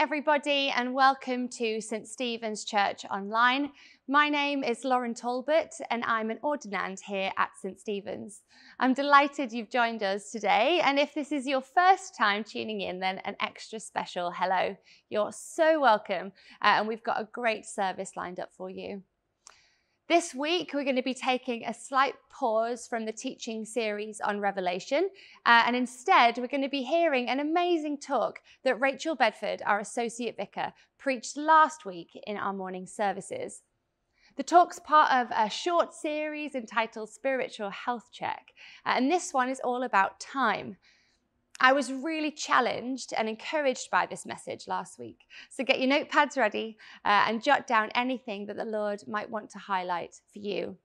everybody, and welcome to St. Stephen's Church Online. My name is Lauren Talbot, and I'm an ordinand here at St. Stephen's. I'm delighted you've joined us today, and if this is your first time tuning in, then an extra special hello. You're so welcome, uh, and we've got a great service lined up for you. This week, we're going to be taking a slight pause from the teaching series on Revelation, uh, and instead, we're going to be hearing an amazing talk that Rachel Bedford, our Associate Vicar, preached last week in our morning services. The talk's part of a short series entitled Spiritual Health Check, uh, and this one is all about time. I was really challenged and encouraged by this message last week. So get your notepads ready uh, and jot down anything that the Lord might want to highlight for you.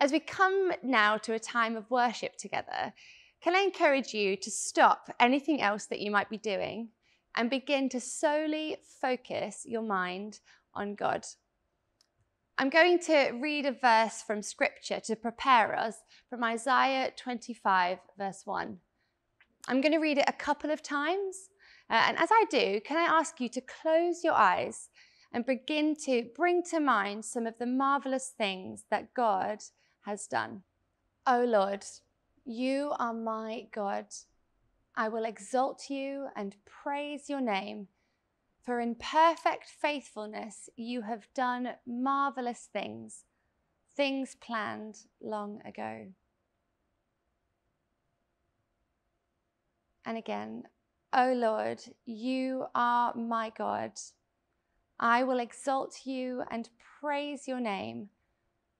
As we come now to a time of worship together, can I encourage you to stop anything else that you might be doing and begin to solely focus your mind on God? I'm going to read a verse from Scripture to prepare us from Isaiah 25, verse 1. I'm going to read it a couple of times. Uh, and as I do, can I ask you to close your eyes and begin to bring to mind some of the marvelous things that God has done? O oh Lord, you are my God. I will exalt you and praise your name, for in perfect faithfulness you have done marvelous things, things planned long ago. And again, O Lord, you are my God. I will exalt you and praise your name,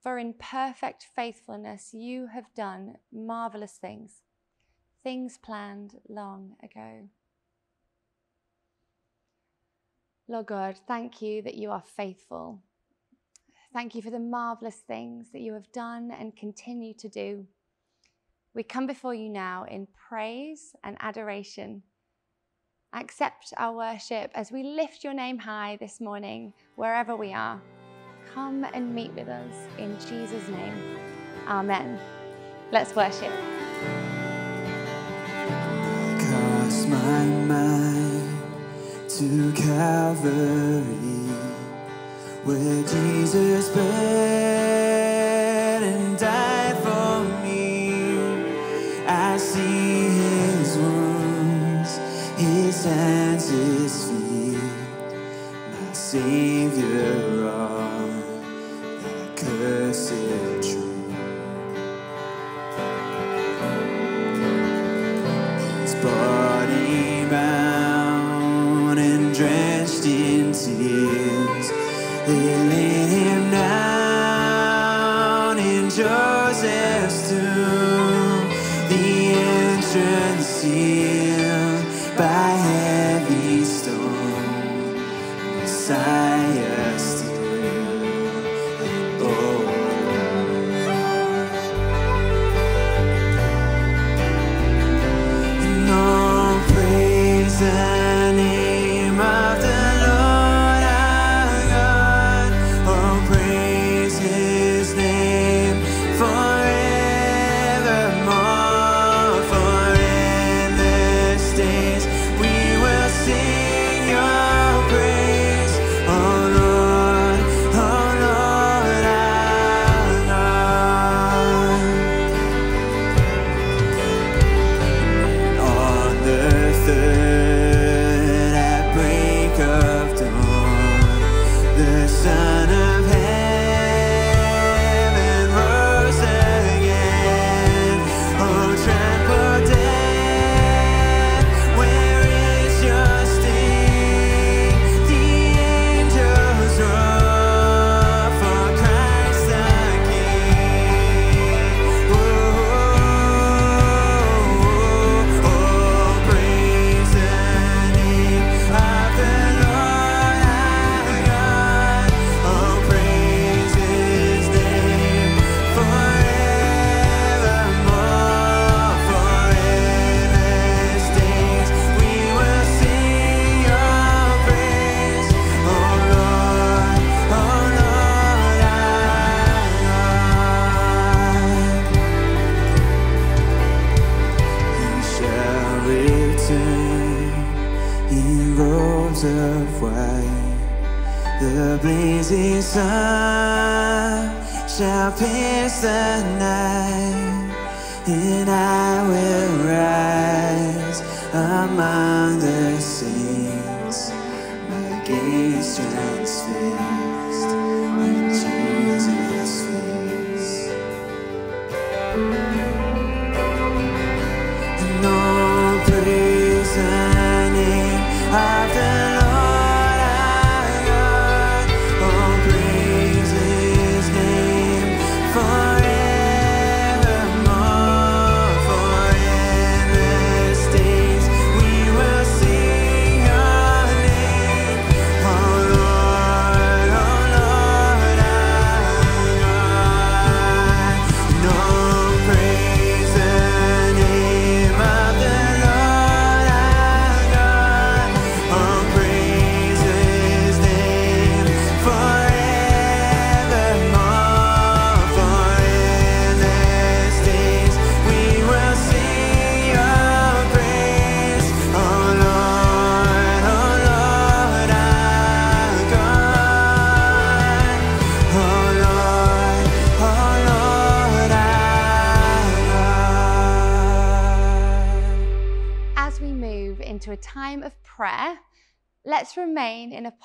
for in perfect faithfulness you have done marvelous things, things planned long ago. Lord God, thank you that you are faithful. Thank you for the marvelous things that you have done and continue to do. We come before you now in praise and adoration. Accept our worship as we lift your name high this morning, wherever we are. Come and meet with us in Jesus' name. Amen. Let's worship. Cast my mind to Calvary, where Jesus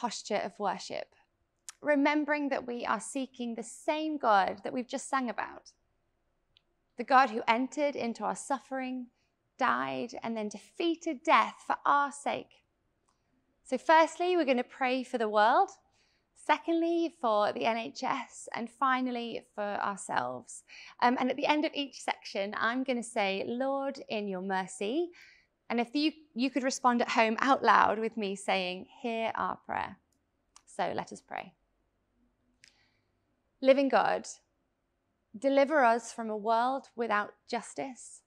posture of worship, remembering that we are seeking the same God that we've just sang about. The God who entered into our suffering, died, and then defeated death for our sake. So, firstly, we're going to pray for the world. Secondly, for the NHS, and finally, for ourselves. Um, and at the end of each section, I'm going to say, Lord, in your mercy. And if you, you could respond at home out loud with me saying, Hear our prayer. So let us pray. Living God, deliver us from a world without justice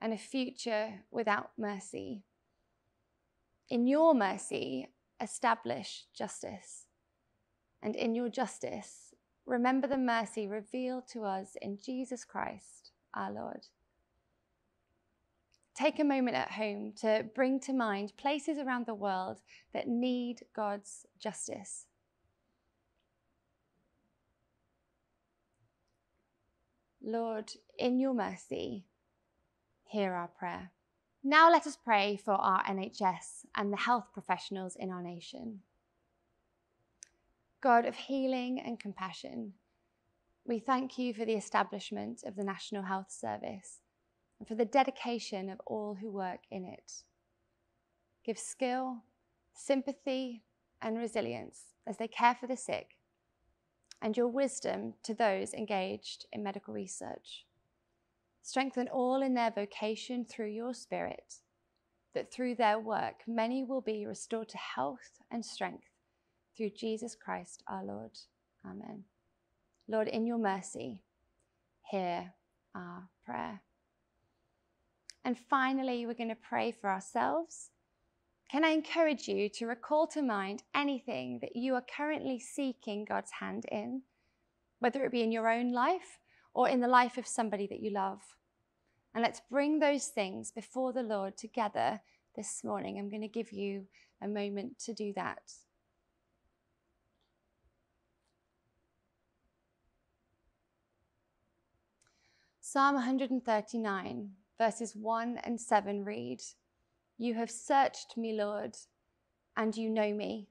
and a future without mercy. In your mercy, establish justice. And in your justice, remember the mercy revealed to us in Jesus Christ, our Lord. Take a moment at home to bring to mind places around the world that need God's justice. Lord, in your mercy, hear our prayer. Now let us pray for our NHS and the health professionals in our nation. God of healing and compassion, we thank you for the establishment of the National Health Service and for the dedication of all who work in it. Give skill, sympathy, and resilience as they care for the sick, and your wisdom to those engaged in medical research. Strengthen all in their vocation through your Spirit, that through their work many will be restored to health and strength through Jesus Christ our Lord. Amen. Lord, in your mercy, hear our prayer. And finally, we're going to pray for ourselves. Can I encourage you to recall to mind anything that you are currently seeking God's hand in, whether it be in your own life or in the life of somebody that you love? And let's bring those things before the Lord together this morning. I'm going to give you a moment to do that. Psalm 139, verses 1 and 7 read You have searched me, Lord, and you know me.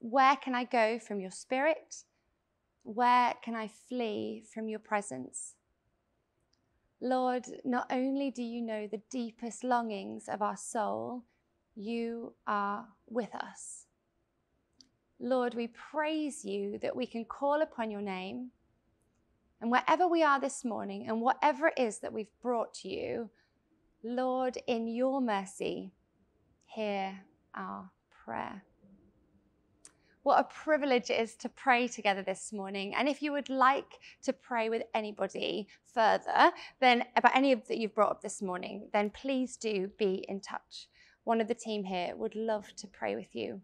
Where can I go from your spirit? Where can I flee from your presence? Lord, not only do you know the deepest longings of our soul, you are with us. Lord, we praise you that we can call upon your name. And wherever we are this morning and whatever it is that we've brought to you, Lord, in your mercy, hear our prayer. What a privilege it is to pray together this morning. And if you would like to pray with anybody further then about any of that you've brought up this morning, then please do be in touch. One of the team here would love to pray with you.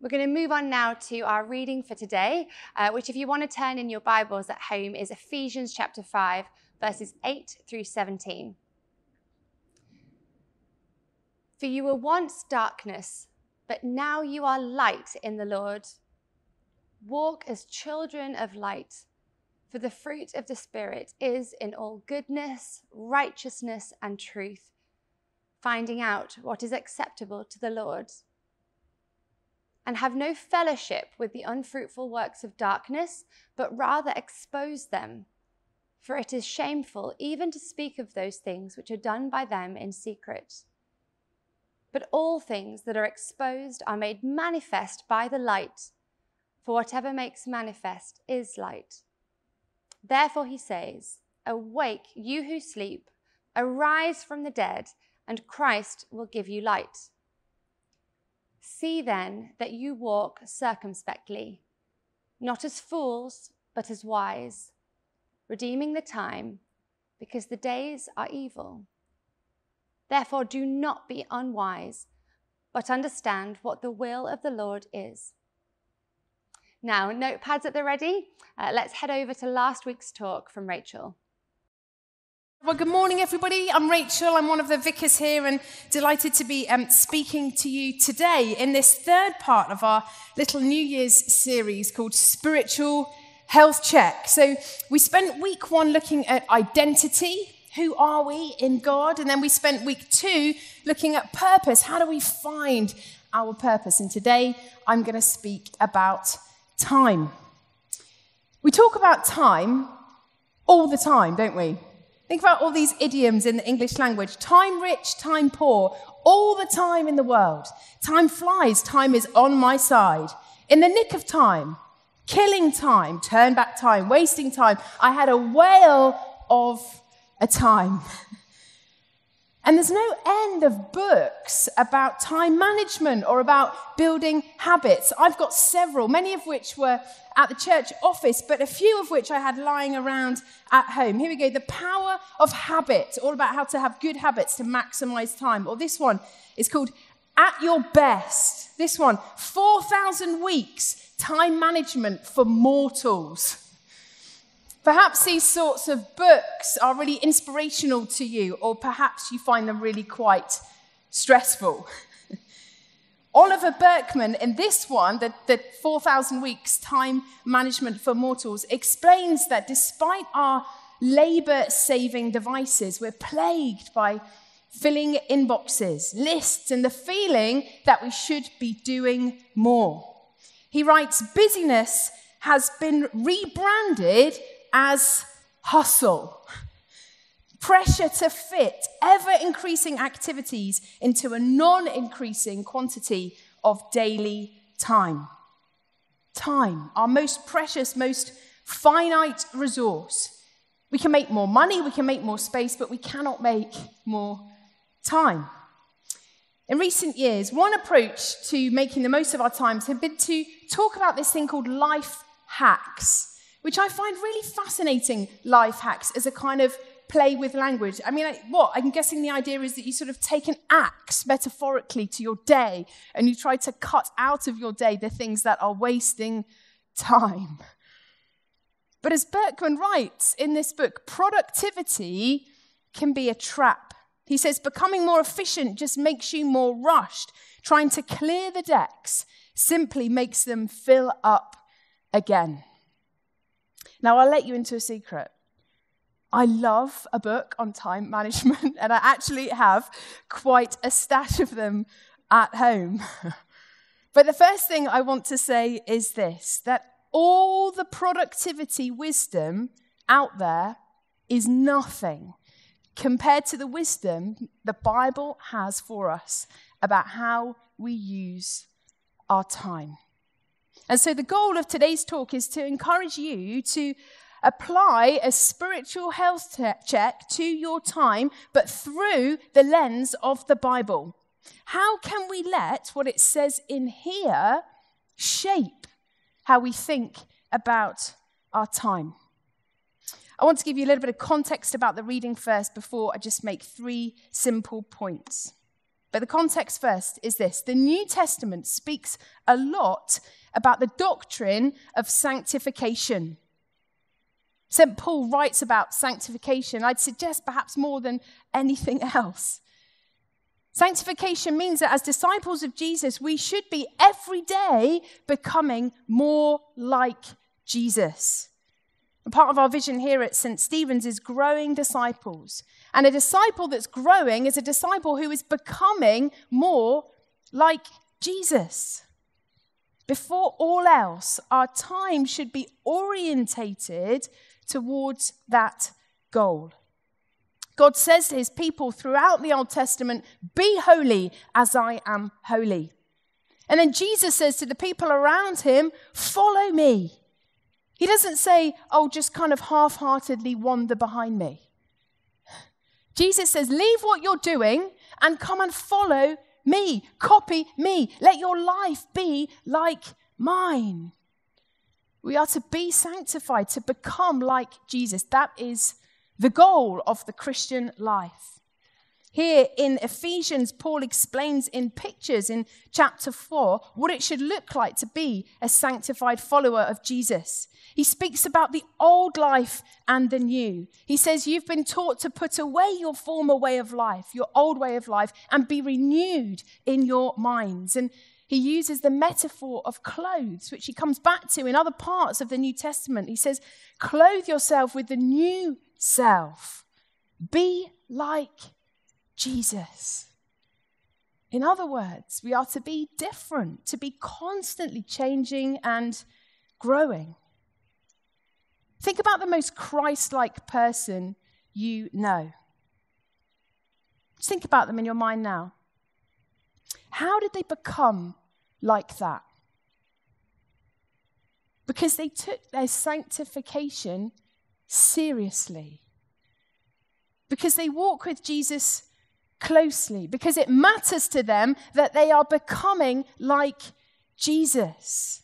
We're going to move on now to our reading for today, uh, which, if you want to turn in your Bibles at home, is Ephesians chapter 5, verses 8 through 17. For you were once darkness, but now you are light in the Lord. Walk as children of light, for the fruit of the Spirit is in all goodness, righteousness, and truth, finding out what is acceptable to the Lord. And have no fellowship with the unfruitful works of darkness, but rather expose them. For it is shameful even to speak of those things which are done by them in secret. But all things that are exposed are made manifest by the light, for whatever makes manifest is light. Therefore he says, Awake, you who sleep, arise from the dead, and Christ will give you light. See then that you walk circumspectly, not as fools, but as wise, redeeming the time, because the days are evil. Therefore, do not be unwise, but understand what the will of the Lord is. Now, notepads at the ready. Uh, let's head over to last week's talk from Rachel. Well, good morning, everybody. I'm Rachel. I'm one of the vicars here and delighted to be um, speaking to you today in this third part of our little New Year's series called Spiritual Health Check. So, we spent week one looking at identity. Who are we in God? And then we spent week two looking at purpose. How do we find our purpose? And today I'm going to speak about time. We talk about time all the time, don't we? Think about all these idioms in the English language time rich, time poor, all the time in the world. Time flies, time is on my side. In the nick of time, killing time, turn back time, wasting time. I had a whale of a time. And there's no end of books about time management or about building habits. I've got several, many of which were at the church office, but a few of which I had lying around at home. Here we go The Power of Habit, all about how to have good habits to maximize time. Or this one is called At Your Best. This one, 4,000 Weeks Time Management for Mortals. Perhaps these sorts of books are really inspirational to you, or perhaps you find them really quite stressful. Oliver Burkeman, in this one, the, the 4,000 Weeks Time Management for Mortals, explains that despite our labor saving devices, we're plagued by filling inboxes, lists, and the feeling that we should be doing more. He writes, busyness has been rebranded as hustle. Pressure to fit ever increasing activities into a non increasing quantity of daily time. Time, our most precious, most finite resource. We can make more money, we can make more space, but we cannot make more time. In recent years, one approach to making the most of our times has been to talk about this thing called life hacks which I find really fascinating life hacks as a kind of play with language. I mean, I, what? I'm guessing the idea is that you sort of take an axe metaphorically to your day and you try to cut out of your day the things that are wasting time. But as Burkeman writes in this book, productivity can be a trap. He says becoming more efficient just makes you more rushed. Trying to clear the decks simply makes them fill up again. Now, I'll let you into a secret. I love a book on time management, and I actually have quite a stash of them at home. but the first thing I want to say is this that all the productivity wisdom out there is nothing compared to the wisdom the Bible has for us about how we use our time. And so, the goal of today's talk is to encourage you to apply a spiritual health check to your time, but through the lens of the Bible. How can we let what it says in here shape how we think about our time? I want to give you a little bit of context about the reading first before I just make three simple points. But the context first is this the New Testament speaks a lot about the doctrine of sanctification. St. Paul writes about sanctification, I'd suggest perhaps more than anything else. Sanctification means that as disciples of Jesus, we should be every day becoming more like Jesus. And part of our vision here at St. Stephen's is growing disciples. And a disciple that's growing is a disciple who is becoming more like Jesus. Before all else, our time should be orientated towards that goal. God says to his people throughout the Old Testament, Be holy as I am holy. And then Jesus says to the people around him, Follow me. He doesn't say, Oh, just kind of half heartedly wander behind me. Jesus says, Leave what you're doing and come and follow me. Copy me. Let your life be like mine. We are to be sanctified, to become like Jesus. That is the goal of the Christian life. Here in Ephesians, Paul explains in pictures in chapter 4 what it should look like to be a sanctified follower of Jesus. He speaks about the old life and the new. He says, You've been taught to put away your former way of life, your old way of life, and be renewed in your minds. And he uses the metaphor of clothes, which he comes back to in other parts of the New Testament. He says, Clothe yourself with the new self. Be like Jesus. In other words, we are to be different, to be constantly changing and growing. Think about the most Christ like person you know. Just think about them in your mind now. How did they become like that? Because they took their sanctification seriously. Because they walk with Jesus closely, because it matters to them that they are becoming like Jesus.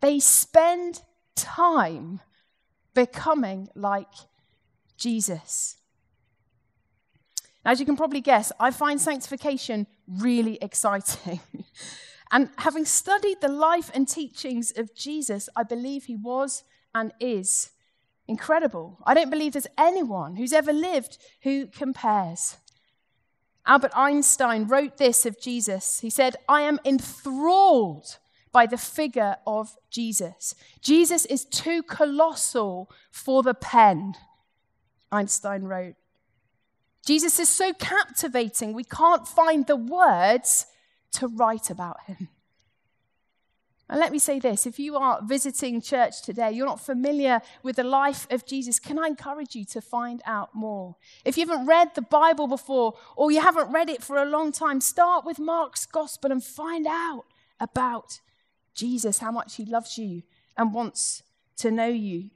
They spend time becoming like Jesus. As you can probably guess, I find sanctification really exciting. and having studied the life and teachings of Jesus, I believe he was and is incredible. I don't believe there's anyone who's ever lived who compares. Albert Einstein wrote this of Jesus. He said, I am enthralled by the figure of Jesus. Jesus is too colossal for the pen, Einstein wrote. Jesus is so captivating, we can't find the words to write about him. And let me say this if you are visiting church today, you're not familiar with the life of Jesus, can I encourage you to find out more? If you haven't read the Bible before or you haven't read it for a long time, start with Mark's gospel and find out about Jesus, how much he loves you and wants to know you.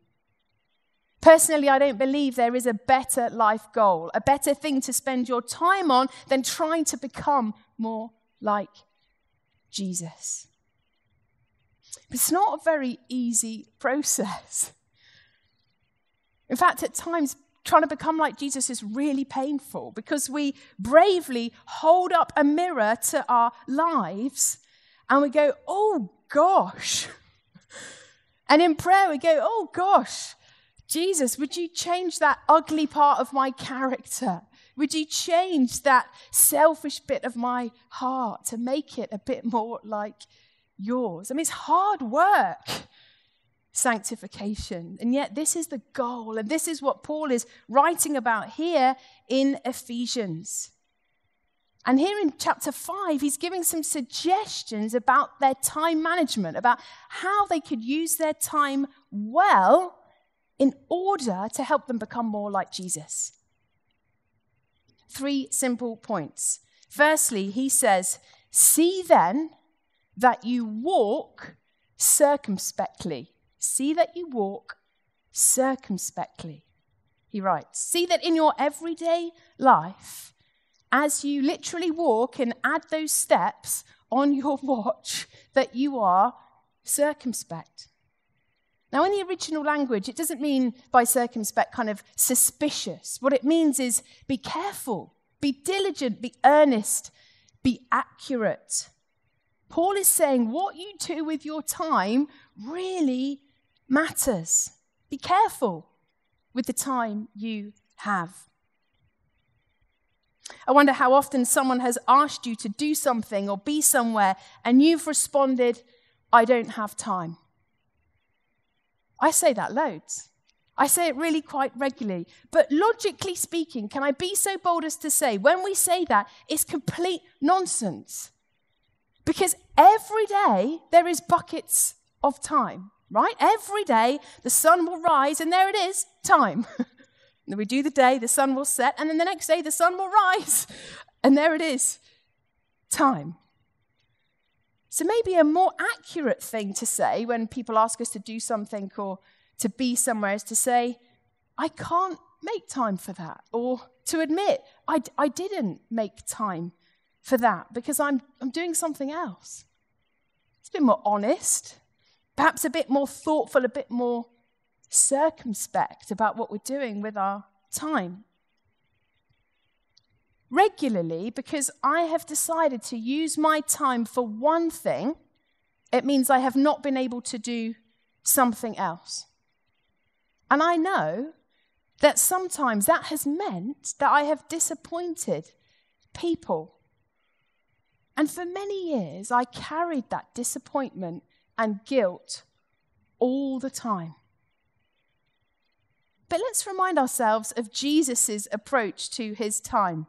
Personally, I don't believe there is a better life goal, a better thing to spend your time on than trying to become more like Jesus. It's not a very easy process. In fact, at times, trying to become like Jesus is really painful because we bravely hold up a mirror to our lives and we go, oh gosh. And in prayer, we go, oh gosh, Jesus, would you change that ugly part of my character? Would you change that selfish bit of my heart to make it a bit more like yours. I mean, it's hard work, sanctification. And yet, this is the goal. And this is what Paul is writing about here in Ephesians. And here in chapter 5, he's giving some suggestions about their time management, about how they could use their time well in order to help them become more like Jesus. Three simple points. Firstly, he says, See then that you walk circumspectly. See that you walk circumspectly. He writes, See that in your everyday life, as you literally walk and add those steps on your watch, that you are circumspect. Now, in the original language, it doesn't mean by circumspect kind of suspicious. What it means is be careful, be diligent, be earnest, be accurate. Paul is saying what you do with your time really matters. Be careful with the time you have. I wonder how often someone has asked you to do something or be somewhere and you've responded, I don't have time. I say that loads. I say it really quite regularly. But logically speaking, can I be so bold as to say, when we say that, it's complete nonsense? Because every day there is buckets of time, right? Every day the sun will rise, and there it is, time. we do the day, the sun will set, and then the next day the sun will rise, and there it is, time. So maybe a more accurate thing to say when people ask us to do something or to be somewhere is to say, I can't make time for that. Or to admit, I, I didn't make time for that because I'm, I'm doing something else. It's a bit more honest, perhaps a bit more thoughtful, a bit more circumspect about what we're doing with our time. Regularly, because I have decided to use my time for one thing, it means I have not been able to do something else. And I know that sometimes that has meant that I have disappointed people. And for many years, I carried that disappointment and guilt all the time. But let's remind ourselves of Jesus' approach to his time.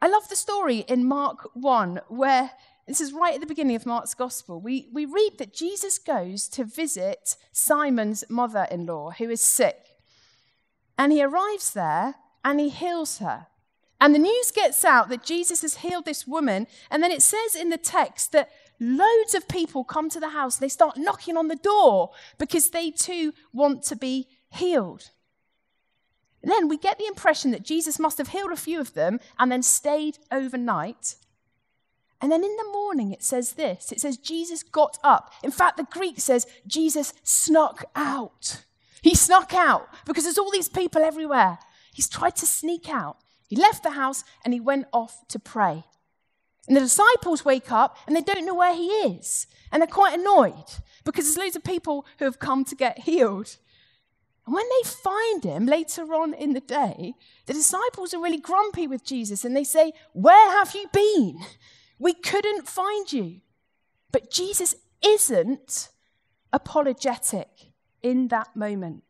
I love the story in Mark 1 where this is right at the beginning of Mark's gospel. We, we read that Jesus goes to visit Simon's mother in law, who is sick. And he arrives there and he heals her. And the news gets out that Jesus has healed this woman. And then it says in the text that loads of people come to the house they start knocking on the door because they too want to be healed. Then we get the impression that Jesus must have healed a few of them and then stayed overnight. And then in the morning, it says this it says, Jesus got up. In fact, the Greek says, Jesus snuck out. He snuck out because there's all these people everywhere. He's tried to sneak out. He left the house and he went off to pray. And the disciples wake up and they don't know where he is. And they're quite annoyed because there's loads of people who have come to get healed. And when they find him later on in the day, the disciples are really grumpy with Jesus and they say, Where have you been? We couldn't find you. But Jesus isn't apologetic in that moment.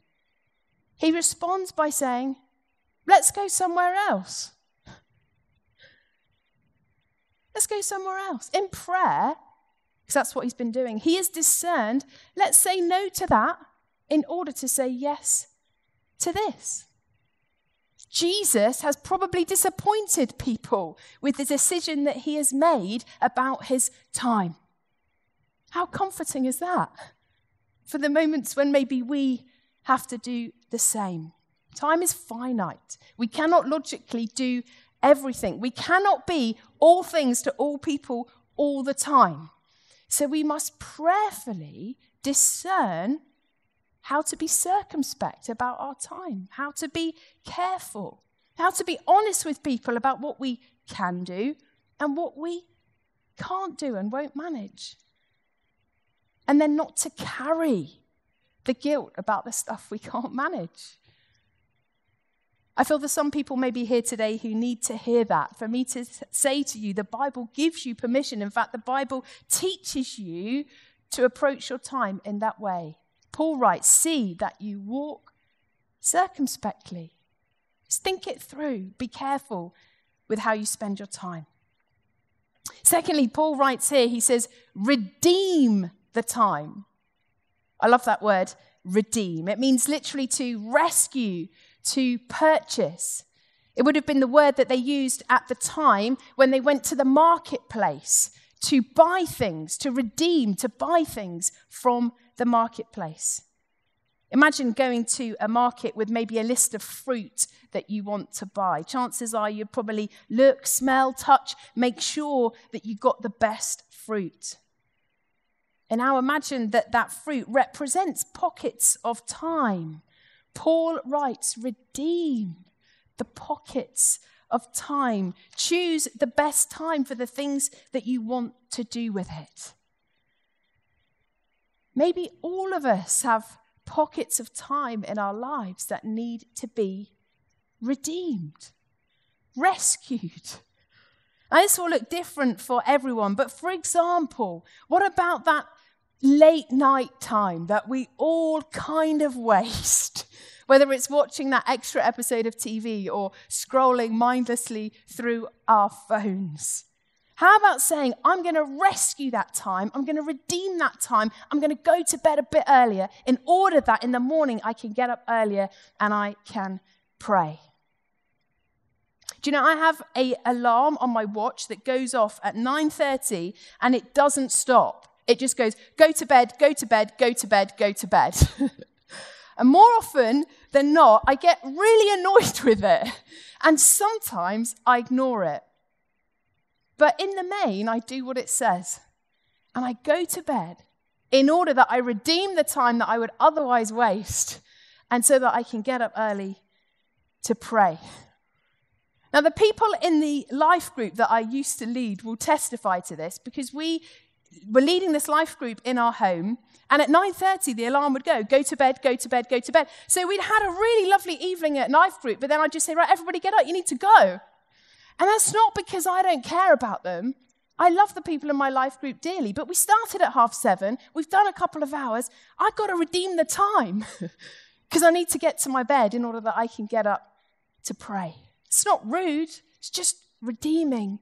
He responds by saying, Let's go somewhere else. Let's go somewhere else. In prayer, because that's what he's been doing, he has discerned, let's say no to that in order to say yes to this. Jesus has probably disappointed people with the decision that he has made about his time. How comforting is that? For the moments when maybe we have to do the same. Time is finite. We cannot logically do everything. We cannot be all things to all people all the time. So we must prayerfully discern how to be circumspect about our time, how to be careful, how to be honest with people about what we can do and what we can't do and won't manage. And then not to carry the guilt about the stuff we can't manage. I feel that some people may be here today who need to hear that. For me to say to you, the Bible gives you permission. In fact, the Bible teaches you to approach your time in that way. Paul writes, See that you walk circumspectly. Just think it through. Be careful with how you spend your time. Secondly, Paul writes here, he says, redeem the time. I love that word, redeem. It means literally to rescue, to purchase. It would have been the word that they used at the time when they went to the marketplace to buy things, to redeem, to buy things from the marketplace. Imagine going to a market with maybe a list of fruit that you want to buy. Chances are you'd probably look, smell, touch, make sure that you got the best fruit. And now imagine that that fruit represents pockets of time. Paul writes, redeem the pockets of time. Choose the best time for the things that you want to do with it. Maybe all of us have pockets of time in our lives that need to be redeemed. rescued. Now, this will look different for everyone, but for example, what about that late night time that we all kind of waste? Whether it's watching that extra episode of TV or scrolling mindlessly through our phones. How about saying, I'm going to rescue that time, I'm going to redeem that time, I'm going to go to bed a bit earlier in order that in the morning I can get up earlier and I can pray? Do you know I have a alarm on my watch that goes off at 9:30 and it doesn't stop. It just goes go to bed, go to bed, go to bed, go to bed. and more often than not, I get really annoyed with it. And sometimes I ignore it. But in the main, I do what it says. And I go to bed in order that I redeem the time that I would otherwise waste and so that I can get up early to pray. Now, the people in the life group that I used to lead will testify to this because we were leading this life group in our home, and at 9:30 the alarm would go, "Go to bed, go to bed, go to bed." So we'd had a really lovely evening at life group, but then I'd just say, "Right, everybody get up, you need to go." And that's not because I don't care about them. I love the people in my life group dearly, but we started at half seven. We've done a couple of hours. I've got to redeem the time because I need to get to my bed in order that I can get up to pray. It's not rude, it's just redeeming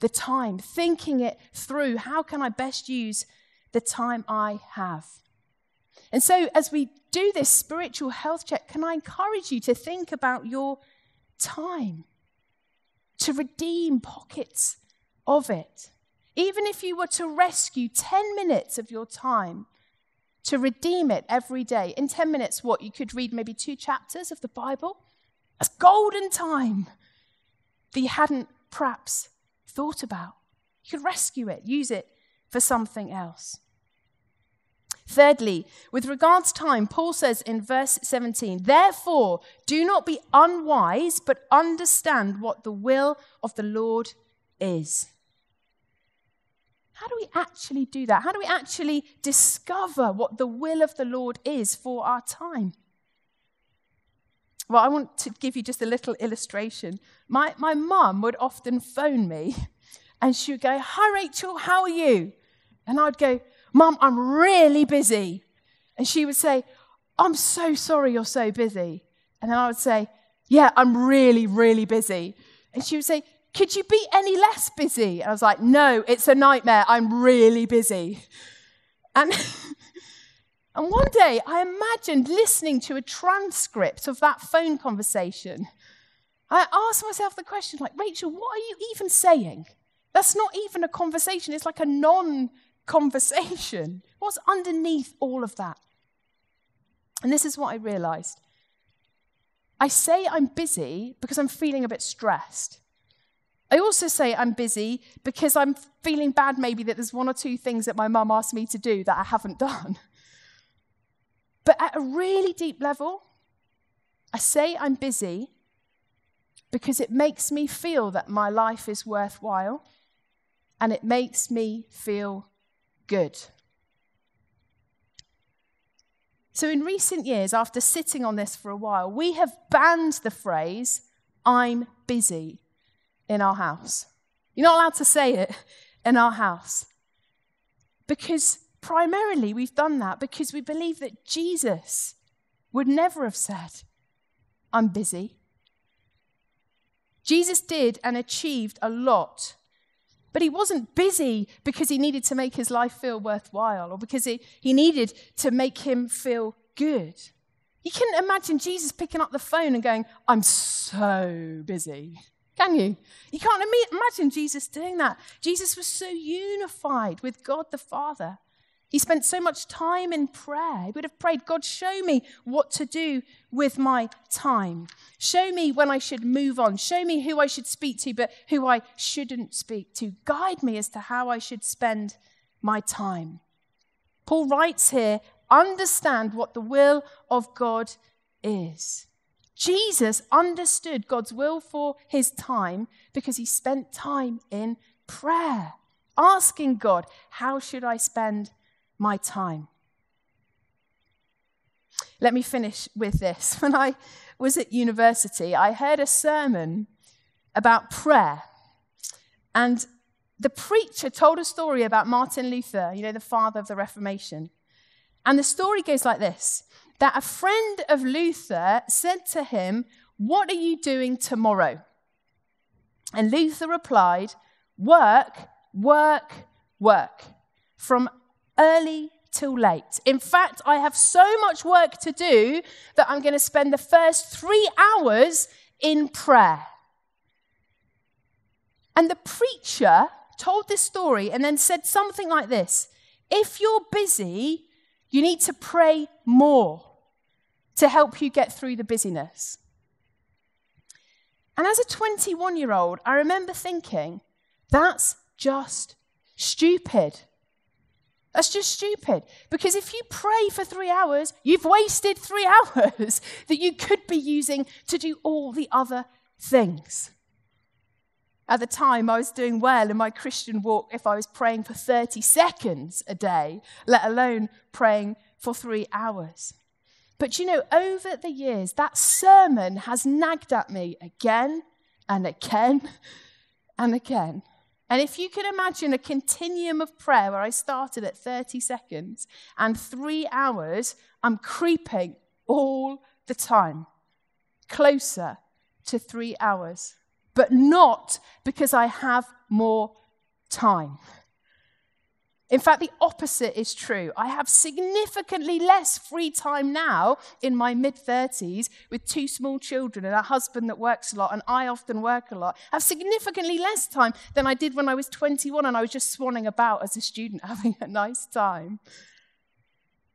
the time, thinking it through. How can I best use the time I have? And so, as we do this spiritual health check, can I encourage you to think about your time, to redeem pockets of it? Even if you were to rescue 10 minutes of your time, to redeem it every day. In 10 minutes, what? You could read maybe two chapters of the Bible that's golden time that you hadn't perhaps thought about. You could rescue it, use it for something else. Thirdly, with regards to time, Paul says in verse 17, Therefore, do not be unwise, but understand what the will of the Lord is. How do we actually do that? How do we actually discover what the will of the Lord is for our time? Well, I want to give you just a little illustration. My, my mum would often phone me and she would go, Hi, Rachel, how are you? And I'd go, Mum, I'm really busy. And she would say, I'm so sorry you're so busy. And then I would say, Yeah, I'm really, really busy. And she would say, Could you be any less busy? And I was like, No, it's a nightmare. I'm really busy. And And one day I imagined listening to a transcript of that phone conversation. I asked myself the question, like, Rachel, what are you even saying? That's not even a conversation, it's like a non conversation. What's underneath all of that? And this is what I realized. I say I'm busy because I'm feeling a bit stressed. I also say I'm busy because I'm feeling bad, maybe that there's one or two things that my mum asked me to do that I haven't done. But at a really deep level, I say I'm busy because it makes me feel that my life is worthwhile and it makes me feel good. So, in recent years, after sitting on this for a while, we have banned the phrase, I'm busy, in our house. You're not allowed to say it in our house because primarily we've done that because we believe that Jesus would never have said, I'm busy. Jesus did and achieved a lot, but he wasn't busy because he needed to make his life feel worthwhile or because he, he needed to make him feel good. You can imagine Jesus picking up the phone and going, I'm so busy. Can you? You can't imagine Jesus doing that. Jesus was so unified with God the Father he spent so much time in prayer. He would have prayed, God, show me what to do with my time. Show me when I should move on. Show me who I should speak to, but who I shouldn't speak to. Guide me as to how I should spend my time. Paul writes here understand what the will of God is. Jesus understood God's will for his time because he spent time in prayer, asking God, How should I spend my time. Let me finish with this. When I was at university, I heard a sermon about prayer. And the preacher told a story about Martin Luther, you know, the father of the Reformation. And the story goes like this that a friend of Luther said to him, What are you doing tomorrow? And Luther replied, Work, work, work, from early till late. In fact, I have so much work to do that I'm going to spend the first three hours in prayer. And the preacher told this story and then said something like this If you're busy, you need to pray more to help you get through the busyness. And as a 21 year old, I remember thinking, that's just stupid. That's just stupid. Because if you pray for three hours, you've wasted three hours that you could be using to do all the other things. At the time, I was doing well in my Christian walk if I was praying for 30 seconds a day, let alone praying for three hours. But you know, over the years, that sermon has nagged at me again and again and again. And if you can imagine a continuum of prayer where I started at 30 seconds and three hours, I'm creeping all the time closer to three hours, but not because I have more time. In fact, the opposite is true. I have significantly less free time now in my mid 30s with two small children and a husband that works a lot, and I often work a lot. I have significantly less time than I did when I was 21 and I was just swanning about as a student having a nice time.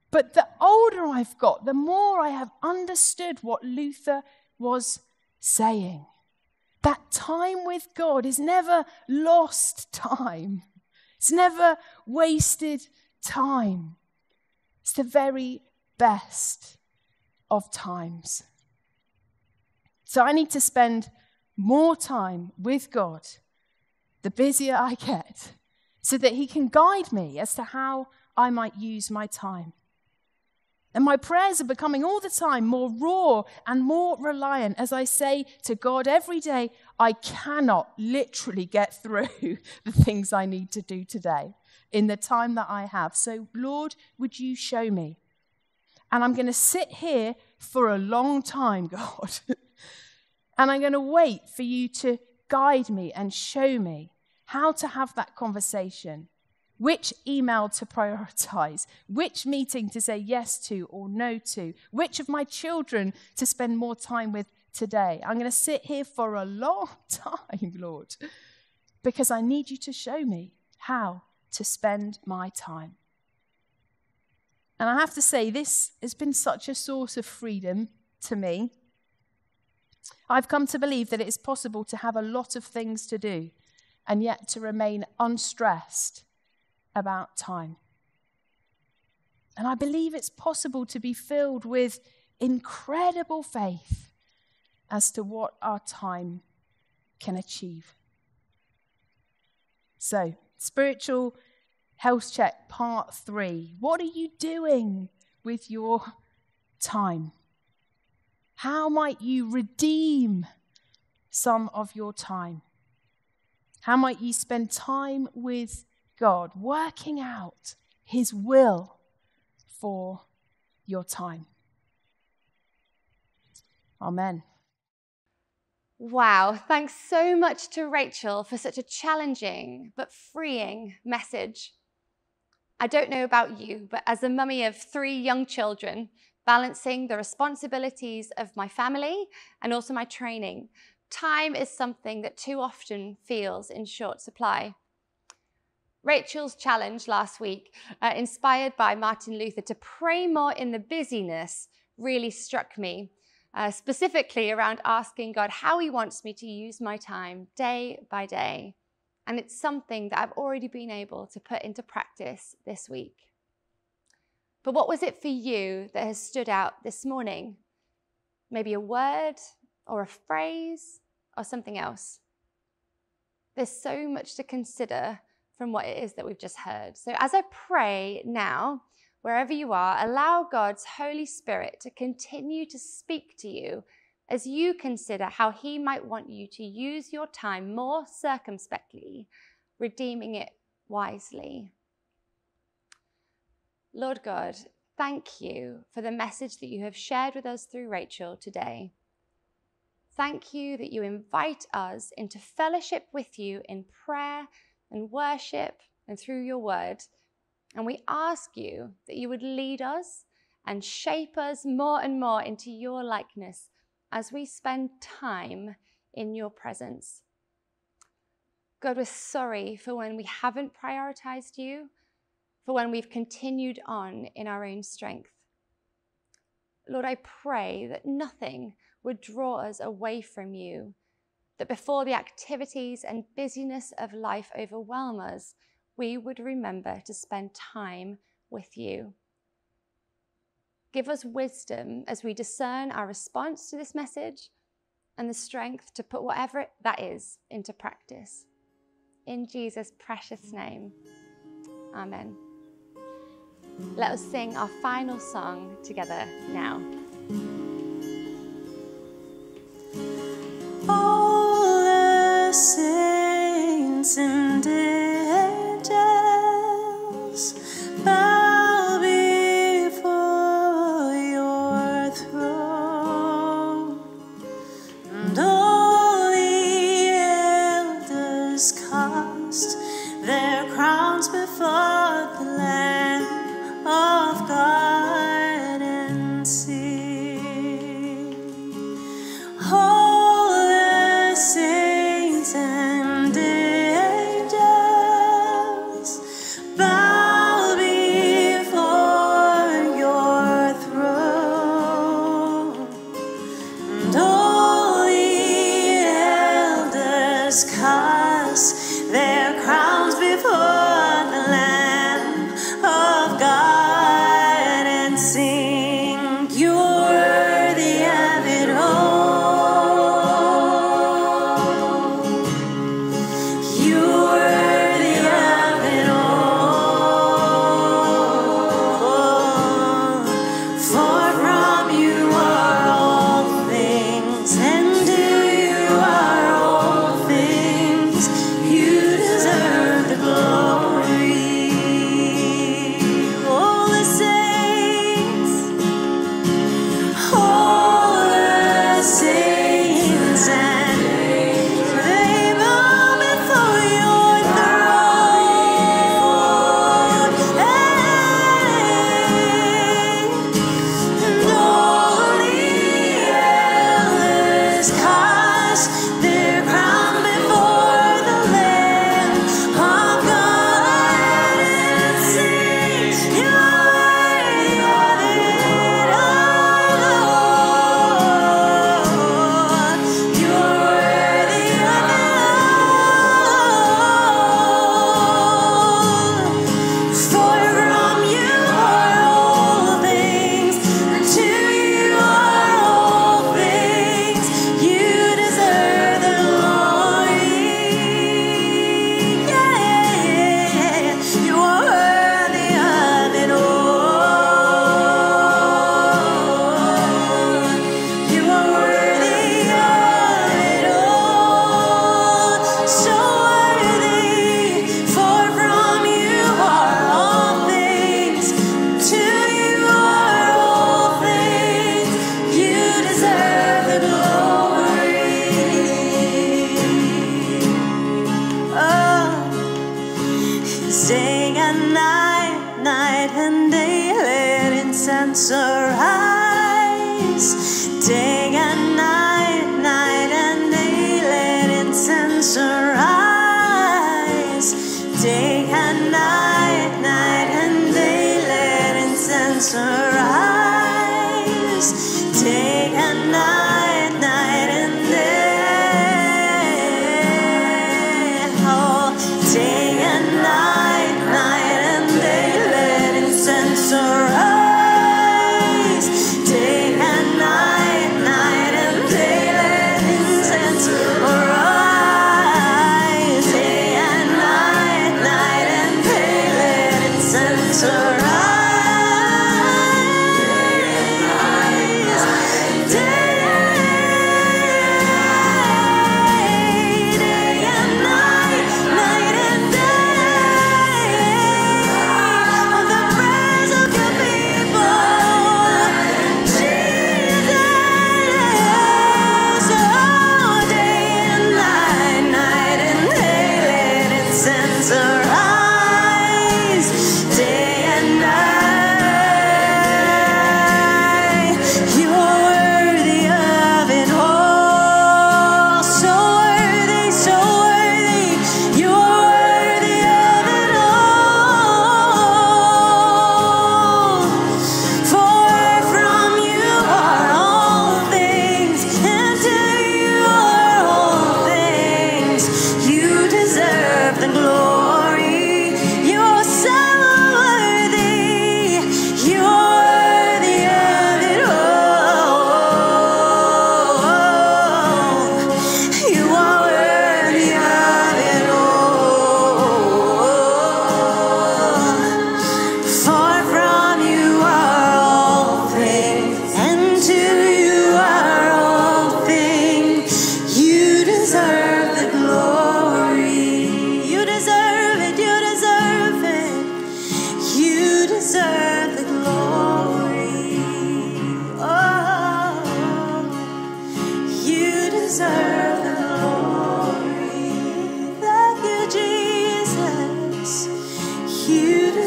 But the older I've got, the more I have understood what Luther was saying. That time with God is never lost time. It's never wasted time. It's the very best of times. So I need to spend more time with God the busier I get, so that He can guide me as to how I might use my time. And my prayers are becoming all the time more raw and more reliant as I say to God every day, I cannot literally get through the things I need to do today in the time that I have. So, Lord, would you show me? And I'm going to sit here for a long time, God. and I'm going to wait for you to guide me and show me how to have that conversation which email to prioritize, which meeting to say yes to or no to, which of my children to spend more time with today. I'm going to sit here for a long time, Lord, because I need you to show me how to spend my time. And I have to say, this has been such a source of freedom to me. I've come to believe that it is possible to have a lot of things to do and yet to remain unstressed about time. And I believe it's possible to be filled with incredible faith as to what our time can achieve. So, spiritual health check part three. What are you doing with your time? How might you redeem some of your time? How might you spend time with God, working out His will for your time. Amen. Wow, thanks so much to Rachel for such a challenging but freeing message. I don't know about you, but as a mummy of three young children, balancing the responsibilities of my family and also my training, time is something that too often feels in short supply. Rachel's challenge last week, uh, inspired by Martin Luther to pray more in the busyness, really struck me, uh, specifically around asking God how He wants me to use my time day by day. And it's something that I've already been able to put into practice this week. But what was it for you that has stood out this morning? Maybe a word or a phrase or something else? There's so much to consider from what it is that we've just heard. So as I pray now, wherever you are, allow God's Holy Spirit to continue to speak to you as you consider how He might want you to use your time more circumspectly, redeeming it wisely. Lord God, thank you for the message that you have shared with us through Rachel today. Thank you that you invite us into fellowship with you in prayer and worship and through your word. And we ask you that you would lead us and shape us more and more into your likeness as we spend time in your presence. God, we're sorry for when we haven't prioritized you, for when we've continued on in our own strength. Lord, I pray that nothing would draw us away from you, that before the activities and busyness of life overwhelm us, we would remember to spend time with you. Give us wisdom as we discern our response to this message and the strength to put whatever that is into practice. In Jesus' precious name, Amen. Let us sing our final song together now.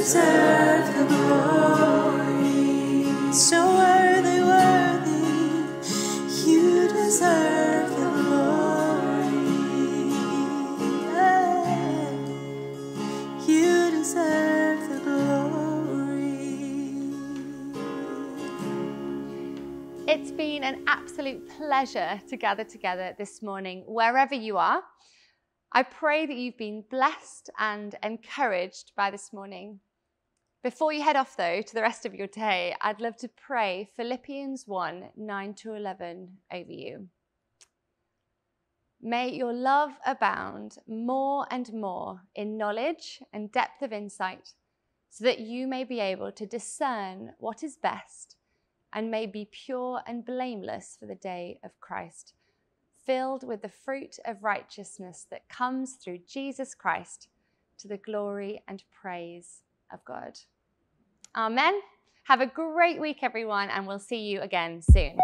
Deserve the glory. So worthy, worthy. You deserve the glory. Yeah. You deserve the glory. It's been an absolute pleasure to gather together this morning, wherever you are. I pray that you've been blessed and encouraged by this morning. Before you head off, though, to the rest of your day, I'd love to pray Philippians 1 9 to 11 over you. May your love abound more and more in knowledge and depth of insight, so that you may be able to discern what is best and may be pure and blameless for the day of Christ, filled with the fruit of righteousness that comes through Jesus Christ to the glory and praise of God. Amen. Have a great week, everyone, and we'll see you again soon.